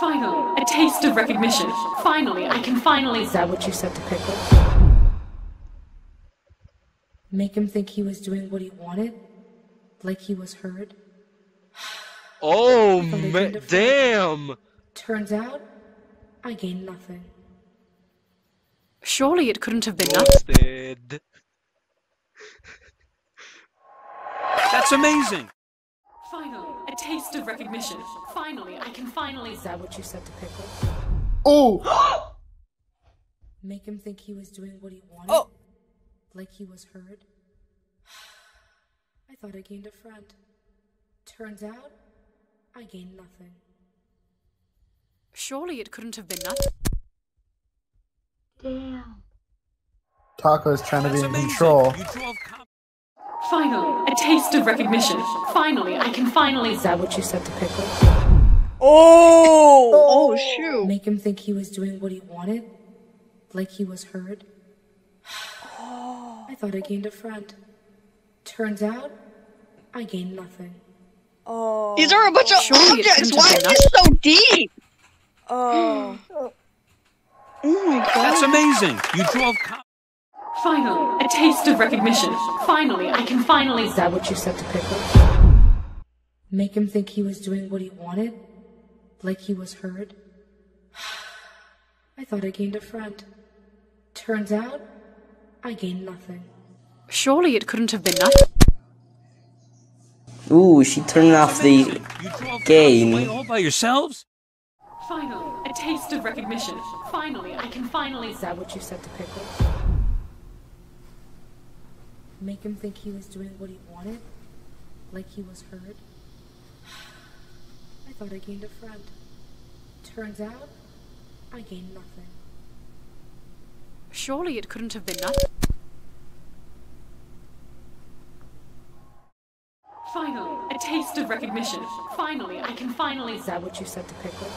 Finally, a taste of recognition. Finally, I can finally. Is that what you said to Pickle? Make him think he was doing what he wanted? Like he was heard? Oh, thought ma- gained a friend. damn! Turns out, I gained nothing. Surely it couldn't have been nothing. Busted. That's amazing. Finally, a taste of recognition. Finally, I can finally. Is that what you said to Pickle? Oh! Make him think he was doing what he wanted? Oh. Like he was heard? I thought I gained a friend. Turns out, I gained nothing. Surely it couldn't have been nothing. Damn. Taco's trying to be in control. You drove cop- Finally, a taste of recognition. Finally, I can finally. Is that what you said to Pickle? Oh! Oh, shoot. Make him think he was doing what he wanted? Like he was heard? Oh. I thought I gained a friend. Turns out, I gained nothing. Oh. These are a bunch of Surely objects. Oh, why is this so deep? Oh. Oh my god. That's amazing. You drove cop- Finally, a taste of recognition. Finally, I can finally. Is that what you said to Pickle? Make him think he was doing what he wanted? Like he was heard? I thought I gained a friend. Turns out, I gained nothing. Surely it couldn't have been nothing. Ooh, she turned off the You game. away all by yourselves? Finally, a taste of recognition. Finally, I can finally. Is that what you said to Pickle? Make him think he was doing what he wanted? Like he was heard? I thought I gained a friend. Turns out, I gained nothing. Surely it couldn't have been nothing. Finally, a taste of recognition. Finally, I can finally. Is that what you said to Pickle?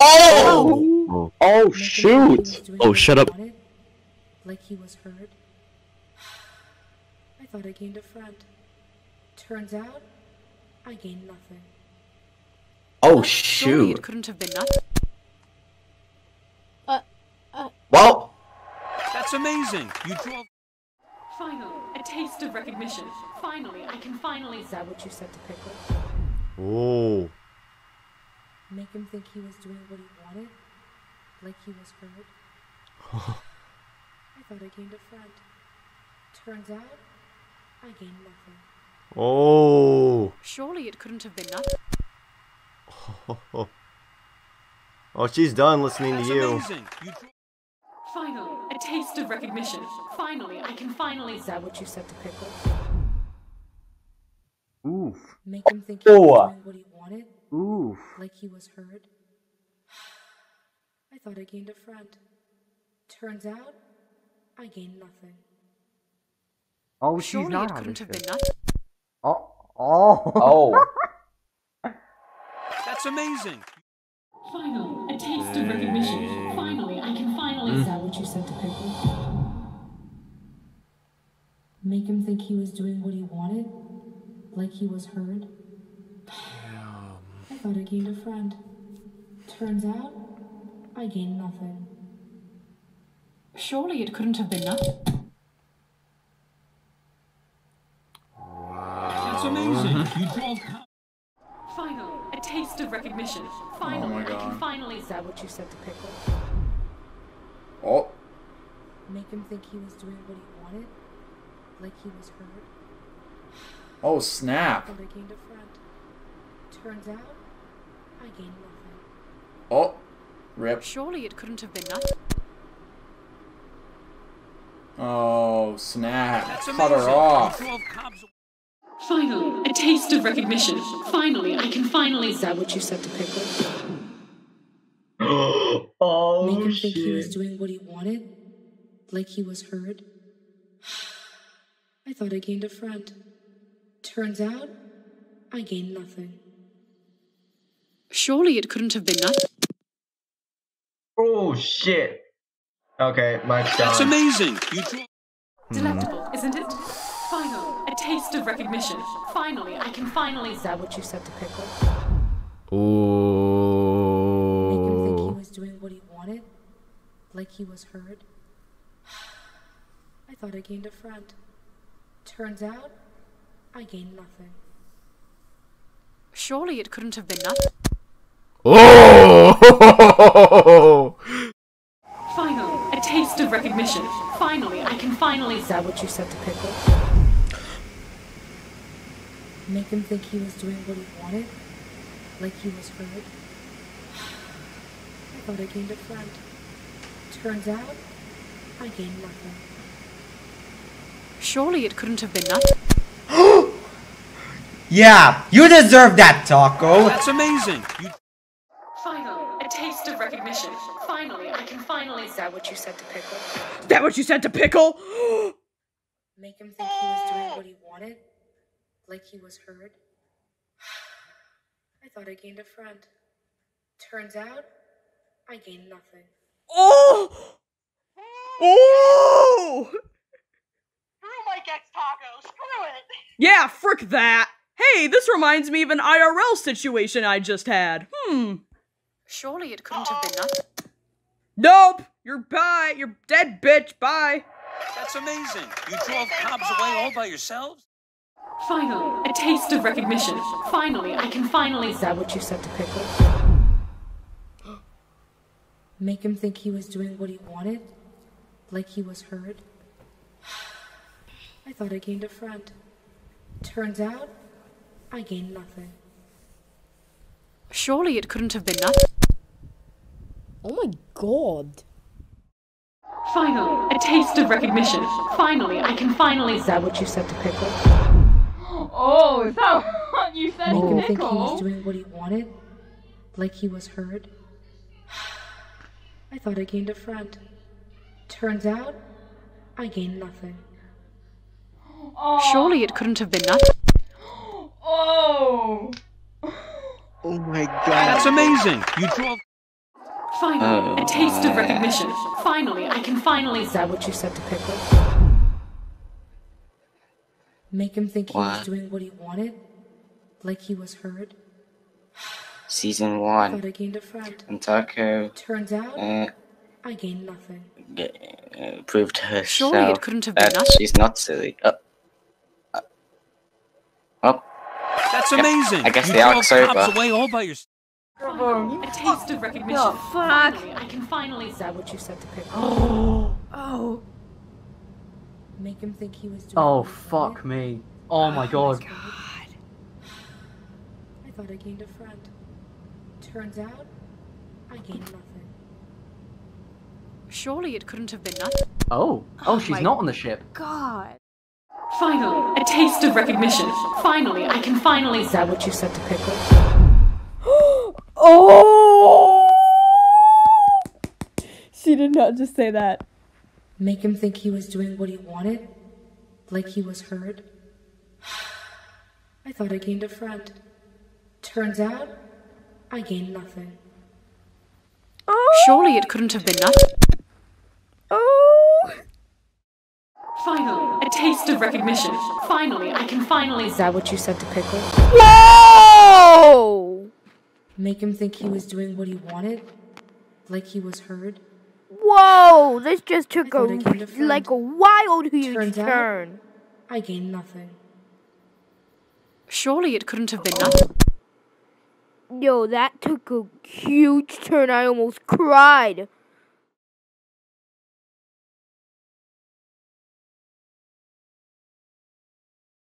Oh! Oh, Make him think he oh, shoot! Oh, shut up. wanted? Like he was heard? I thought I gained a friend. Turns out, I gained nothing. Oh Surely shoot. it couldn't have been nothing. Uh, uh. Well, That's amazing. You drove. Finally, a taste of recognition. Finally, I can finally. Is that what you said to Pickle? oh, Make him think he was doing what he wanted? Like he was heard? I thought I gained a friend. Turns out, I gained nothing. oh, Surely it couldn't have been nothing. oh, she's done listening to That's you. amazing. You. Finally, a taste of recognition. Finally, I can finally. Is that what you said to Pickle? Oof, Make him think he Oh. doing what he wanted? oof. Like he was heard? I thought I gained a friend. Turns out, I gained nothing. Oh, she's Surely not. it couldn't have been nothing. Oh, oh, Oh. That's amazing. Finally, a taste of recognition. Finally, I can finally. Mm. Is that what you said to Pickle? Make him think he was doing what he wanted? Like he was heard? I thought I gained a friend. Turns out, I gained nothing. Surely it couldn't have been nothing. That's amazing. Uh-huh. You drove cop- Finally, a taste of recognition. Finally, oh my I can finally. Is that what you said to Pickle? Oh. Make him think he was doing what he wanted? Like he was heard? Oh, snap. thought I gained a friend. Turns out, I gained nothing. Oh. Rip. Surely it couldn't have been nothing. Oh, snap. That's Cut her off. You drove cops. Finally, a taste of recognition. Finally, I can finally. Is that what you said to Pickle? oh, Make him think he was doing what he wanted? Like he was heard? I thought I gained a friend. Turns out, I gained nothing. Surely it couldn't have been nothing. Oh shit. Okay, mic's That's gone. amazing. You drove. Delectable, isn't it? Finally, a taste of recognition. Finally, I can finally. Is that what you said to Pickle? Ooh. wanted? Like he was heard? I thought I gained a friend. Turns out, I gained nothing. Surely it couldn't have been nothing. Oh! Finally, a taste of recognition. Finally, I can finally. Is that what you said to Pickle? Make him think he was doing what he wanted? Like he was heard? I thought I gained a friend. Turns out, I gained nothing. Surely it couldn't have been nothing. Yeah, you deserve that, Taco. That's amazing. You Finally, a taste of recognition. Finally, I can finally. Is that what you said to Pickle? Is That what you said to Pickle? Make him think he was doing what he wanted? Like he was heard? I thought I gained a friend. Turns out, I gained nothing. Oh! Oh! Screw Mike X Taco. Screw it. Yeah, frick that. Hey, this reminds me of an IRL situation I just had. Hmm. Surely it couldn't have been nothing. Nope. You're bye. You're dead, bitch. Bye. That's amazing. You drove cops away all by yourselves? Finally, a taste of recognition. Finally, I can finally. Is that what you said to Pickle? Make him think he was doing what he wanted? Like he was heard? I thought I gained a friend. Turns out, I gained nothing. Surely it couldn't have been nothing. Oh my god. Finally, a taste of recognition. Finally, I can finally. Is that what you said to Pickle? Oh, is that what you said Make him to think he was doing what he wanted? Like he was heard? I thought I gained a friend. Turns out, I gained nothing. Oh. Surely it couldn't have been nothing. Oh. Oh my god. That's amazing. You drove Finally, a taste of recognition. Finally, I can finally. Is that what you said to Pickle? Make him think he was doing what he wanted? Like he was heard? Season one. thought I gained a friend. And Taco Turns out, uh, I gained nothing. g- uh, proved herself Surely it couldn't have been that nothing. she's not silly. Oh. Uh, oh, That's Yep, amazing. I guess you the drove arc's cops over. away all by yourselves. Finally, a taste of recognition. The fuck? I can finally. Is that what you said to Pickle? Oh. Make him think he was doing Oh, fuck wanted? me. Oh, oh my god. god I thought I gained a friend. Turns out, I gained nothing. Surely it couldn't have been nothing. Oh. Oh, oh she's not on the ship. God. Finally, a taste of recognition. Finally, I can finally. Is that what you said to Pickle? Oh. She did not just say that. Make him think he was doing what he wanted? Like he was heard? I thought I gained a friend. Turns out, I gained nothing. Oh! Surely it couldn't have been nothing. Oh. Finally, a taste of recognition. Finally, I can finally. Is that what you said to Pickle? Whoa. Make him think he was doing what he wanted? Like he was heard? Whoa. This just took I a thought I gained a like a wild huge Turns out- turn. I gained nothing. Surely it couldn't have been oh. nothing. Yo, that took a huge turn. I almost cried.